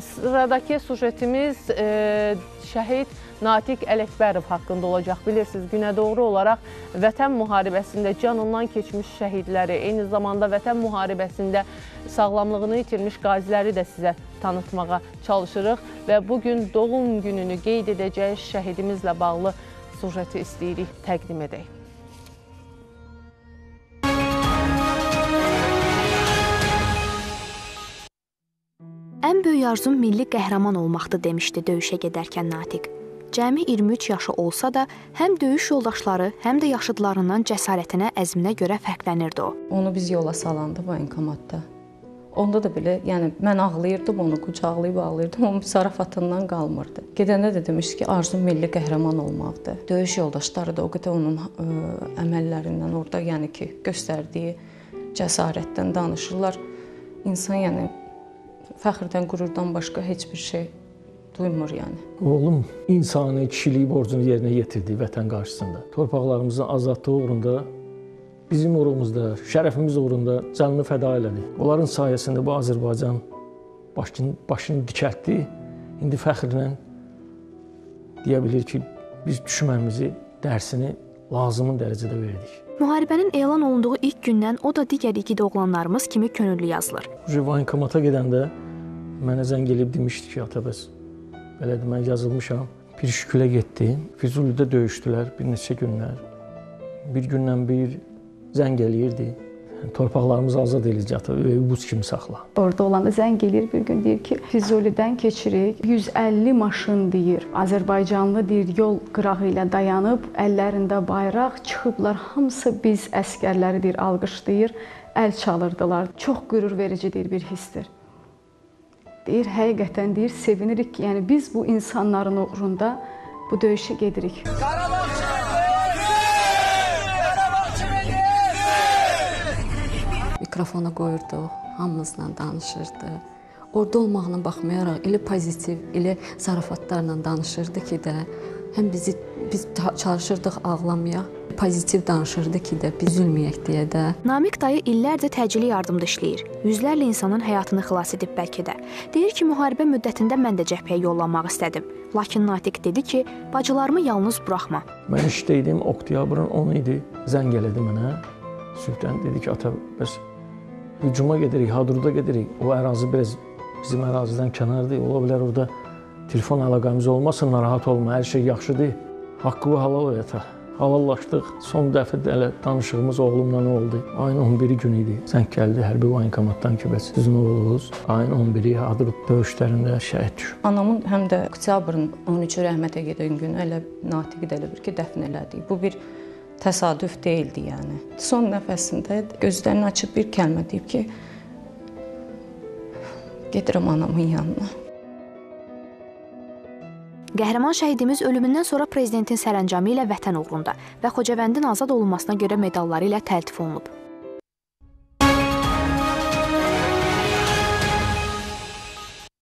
Sıradakı sujetimiz e, şəhid Natiq Ələkbərov haqqında olacaq. Bilirsiniz, günə doğru olaraq Vətən müharibəsində canından keçmiş şəhidləri, eyni zamanda Vətən müharibəsində sağlamlığını itirmiş qaziləri də sizə tanıtmağa çalışırıq və bugün doğum gününü qeyd edəcək şəhidimizlə bağlı sujeti istəyirik təqdim edək. Böyük arzum milli qəhrəman olmaqdır demişdi döyüşə gedərkən Natiq. Cəmi 23 yaşı olsa da, həm döyüş yoldaşları, həm də yaşıdlarından cəsarətinə, əzminə görə fərqlənirdi o. Onu biz yola salandı voyinkomatda. Onda da belə, yəni mən ağlayırdım, onu qucaqlayıb ağlayırdım, onun zarafatından qalmırdı. Gedəndə də demişdi ki, arzum milli qəhrəman olmaqdır. Döyüş yoldaşları da o qədər onun ə, əməllərindən orada, yəni ki, göstərdiyi cəsarətdən danışırlar. İnsan yəni fəxrdən, qürurdan başqa heç bir şey duymur yəni. Oğlum insani kişilik borcunu yerinə yetirdi vətən qarşısında. Torpaqlarımızın azadlığı uğrunda bizim uğrumuzda, şərəfimiz uğrunda canını fəda elədi. Onların sayəsində bu Azərbaycan başını, başını dikəltdi. İndi fəxrlə deyə bilir ki, biz düşmənimizi dərsini lazımın dərəcədə verdik. Müharibənin elan olunduğu ilk gündən o da digər igid oğlanlarımız kimi könüllü yazılır. Voyinkomata gedəndə mənə zəng elib demişdi ki, ata bəs belədir mən yazılmışam. Bir şükülə getdim. Füzulidə döyüşdülər bir neçə günlər. Bir gündən bir zəng eləyirdi. Torpaqlarımızı azad eləyəcək, öyü buz kimi saxla. Orada olanda zəng eləyir bir gün deyir ki, Füzulidən keçirik. 150 maşın deyir. Azərbaycanlı deyir yol qırağı ilə dayanıb, əllərində bayraq çıxıblar. Hamısı biz əskərləri deyir alqışlayır, əl çalırdılar. Çox qürur verici deyir bir hissdir. Deyir, həqiqətən deyir, sevinirik ki, yəni biz bu insanların uğrunda bu döyüşə gedirik. Qarabağ mikrofona qoyurduq, hamımızla danışırdı. Orada olmağına baxmayaraq elə pozitiv, elə zarafatlarla danışırdı ki də həm bizi biz çalışırdıq ağlamayaq, pozitiv danışırdı ki də biz üzülməyək deyə də. Namiq dayı illərdir təcili yardımda işləyir. Yüzlərlə insanın həyatını xilas edib bəlkə də. Deyir ki, müharibə müddətində mən də cəbhəyə yollanmaq istədim. Lakin Natiq dedi ki, bacılarımı yalnız buraxma. Mən işdə idim, oktyabrın 10 idi. Zəng elədi mənə. Sübdən dedi ki, ata, bəs hücuma gedirik, Hadruda gedirik. O ərazi biraz bizim ərazidən kənardır. Ola bilər orada telefon əlaqəmiz olmasın, narahat olma, hər şey yaxşıdır. Haqqı halal ata. Halallaşdıq. Son dəfə də elə danışığımız oğlumla nə oldu? Ayın 11-i günü idi. Zəng gəldi hərbi voyinkomatdan ki, bəs sizin oğlunuz ayın 11-i Hadrut döyüşlərində şəhid düşüb. Anamın həm də oktyabrın 13-ü rəhmətə gedən günü elə Natiqi də elə bir ki, dəfn elədik. Bu bir təsadüf deyildi yəni. Son nəfəsində gözlərini açıb bir kəlmə deyib ki, gedirəm anamın yanına. Qəhrəman şəhidimiz ölümündən sonra prezidentin sərəncamı ilə vətən uğrunda və Xocavəndin azad olunmasına görə medalları ilə təltif olunub.